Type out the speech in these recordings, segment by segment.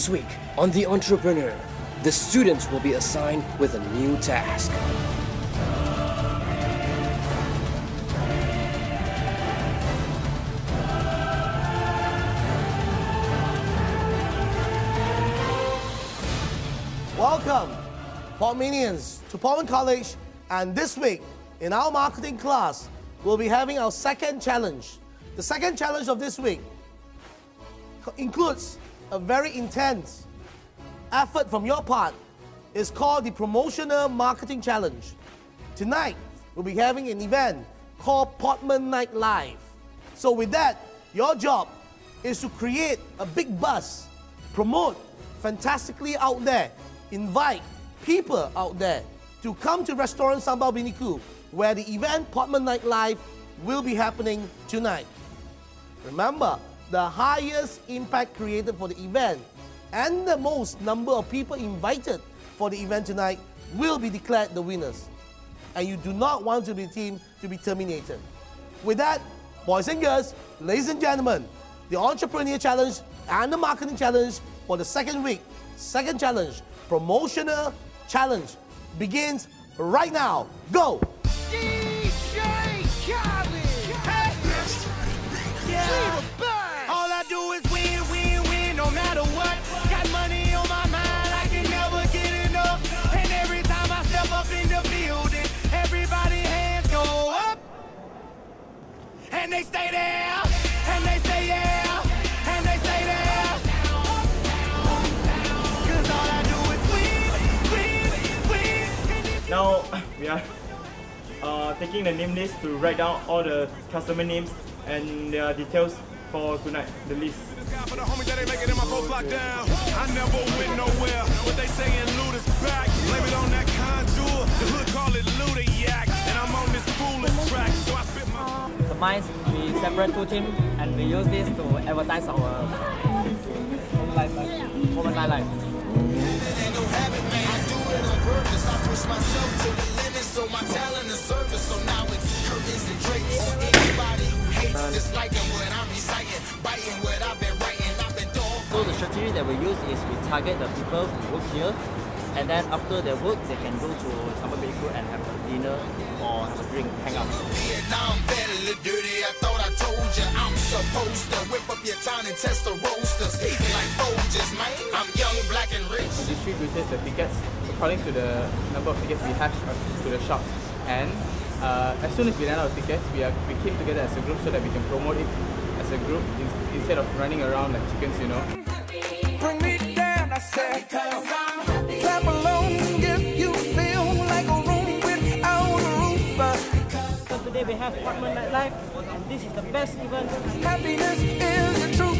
This week on The Entrepreneur, the students will be assigned with a new task. Welcome, Portmanians, to Portman College. And this week, in our marketing class, we'll be having our second challenge. The second challenge of this week includes a very intense effort from your part. It's called the Promotional Marketing Challenge. Tonight, we'll be having an event called Portman Night Live. So, with that, your job is to create a big buzz, promote fantastically out there, invite people out there to come to restaurant Sambal Biniku, where the event Portman Night Live will be happening tonight. Remember, the highest impact created for the event and the most number of people invited for the event tonight will be declared the winners. And you do not want to be team to be terminated. With that, boys and girls, ladies and gentlemen, the Entrepreneur Challenge and the Marketing Challenge for the second week, second challenge, Promotional Challenge, begins right now. Go! DJ Khaled. And they stay there. And they say yeah. And they stay there. Cause all I do is win, win, win. And if you Now we are uh, taking the name list to write down all the customer names and their details for tonight, the list. For the homies that ain't making it in my folks locked down. I never went nowhere. What they saying, loot is back. Blame it on that Conjure. The hood call it Luda Yak. And I'm on this foolish track. So I spit my. Mines, we separate two teams and we use this to advertise our home life, home life. and dog. So the strategy that we use is we target the people who work here and then after their work they can go to Summer Bay Group and have a dinner or have a drink, hang out. Vietnam better dirty. I thought I told you I'm supposed to whip up your town and test the roasters. Eating like Folgers, man. I'm young, black, and rich. distributed the tickets according to the number of tickets we have uh, to the shops. And uh, as soon as we ran out of tickets, we, are, we came together as a group so that we can promote it as a group in, instead of running around like chickens, you know. Bring me down, I said. Today we have Apartment Night Life and this is the best event. Happiness is the truth.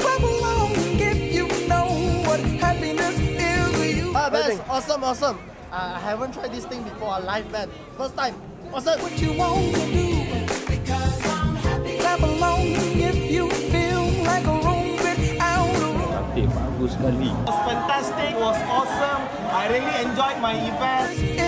Clap along if you know what happiness is to you. Ah, that's awesome, awesome. Uh, I haven't tried this thing before, a live band. First time. Awesome. What you want to do. Clap along if you feel like a room without a roof. was fantastic, it was awesome. I really enjoyed my event.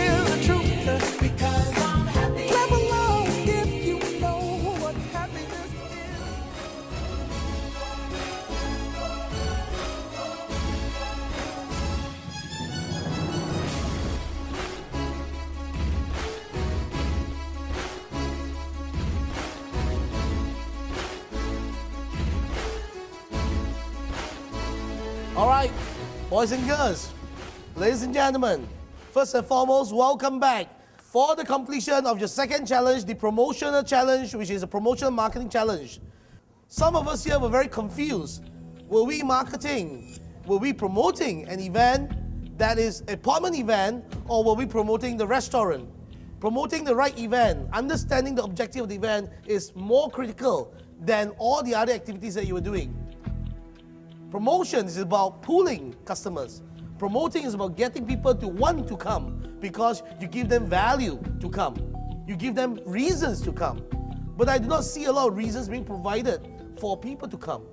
Boys and girls, ladies and gentlemen, first and foremost, welcome back. For the completion of your second challenge, the promotional challenge, which is a promotional marketing challenge. Some of us here were very confused. Were we marketing? Were we promoting an event that is a Portman event, or were we promoting the restaurant? Promoting the right event, understanding the objective of the event is more critical than all the other activities that you were doing. Promotion is about pulling customers. Promoting is about getting people to want to come because you give them value to come. You give them reasons to come. But I do not see a lot of reasons being provided for people to come.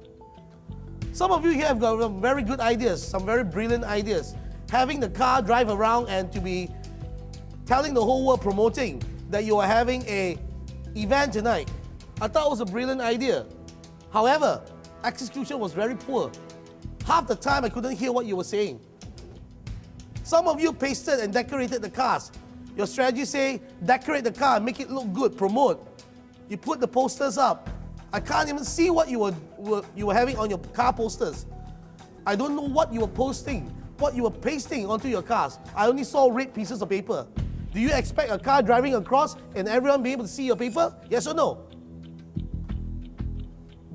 Some of you here have got some very good ideas, some very brilliant ideas. Having the car drive around and to be telling the whole world promoting that you are having a event tonight. I thought it was a brilliant idea. However, execution was very poor. Half the time I couldn't hear what you were saying. Some of you pasted and decorated the cars. Your strategy say decorate the car, make it look good, promote. You put the posters up. I can't even see what you were, were you were having on your car posters. I don't know what you were posting, what you were pasting onto your cars. I only saw red pieces of paper. Do you expect a car driving across and everyone be able to see your paper? Yes or no?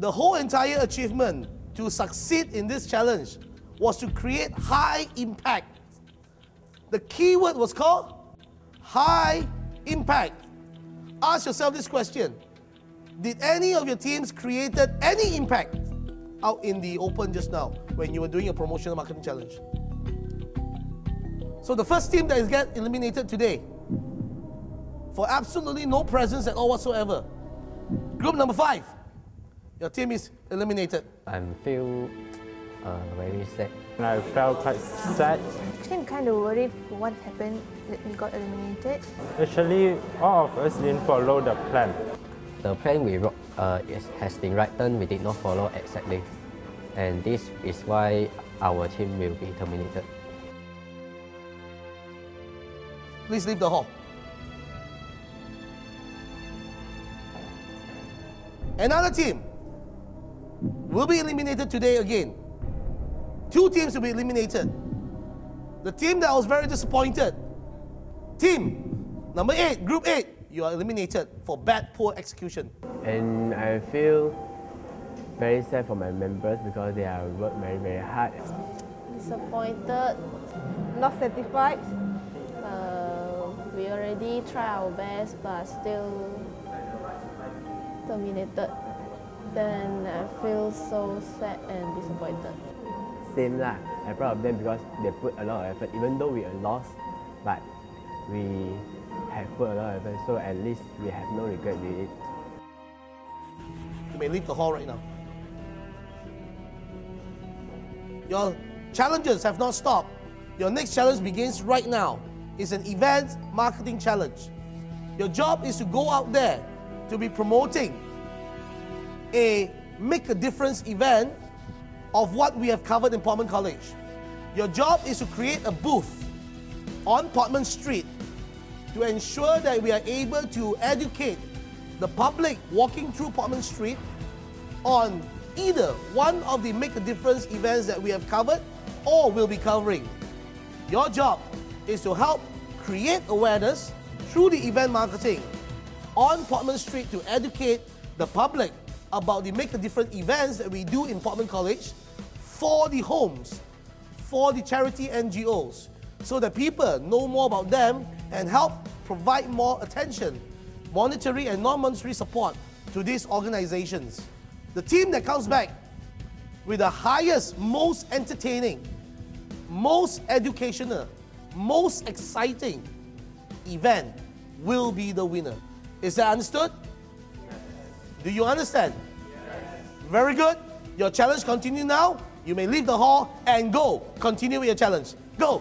The whole entire achievement to succeed in this challenge was to create high impact. The key word was called high impact. Ask yourself this question. Did any of your teams created any impact out in the open just now when you were doing a promotional marketing challenge? So the first team that is get eliminated today for absolutely no presence at all whatsoever. Group number five. Your team is eliminated. I feel uh, very sad. I felt quite sad. Actually, I'm kind of worried for what happened that we got eliminated. Actually, all of us didn't follow the plan. The plan we wrote uh, is, has been written, we did not follow exactly. And this is why our team will be terminated. Please leave the hall. Another team will be eliminated today again. Two teams will be eliminated. The team that was very disappointed. Team number eight, group eight, you are eliminated for bad, poor execution. And I feel very sad for my members because they have worked very, very hard. Disappointed, not satisfied. Uh, we already try our best, but still terminated. Then I feel so sad and disappointed. Same lah. I'm proud of them because they put a lot of effort. Even though we are lost, but we have put a lot of effort. So at least we have no regret with it. You may leave the hall right now. Your challenges have not stopped. Your next challenge begins right now. It's an event marketing challenge. Your job is to go out there to be promoting a make a difference event of what we have covered in Portman College. Your job is to create a booth on Portman Street to ensure that we are able to educate the public walking through Portman Street on either one of the Make a Difference events that we have covered or will be covering. Your job is to help create awareness through the event marketing on Portman Street to educate the public about the Make the Different events that we do in Portman College for the homes, for the charity NGOs, so that people know more about them and help provide more attention, monetary and non-monetary support to these organizations. The team that comes back with the highest, most entertaining, most educational, most exciting event will be the winner. Is that understood? Do you understand? Very good. Your challenge continue now. You may leave the hall and go. Continue with your challenge. Go.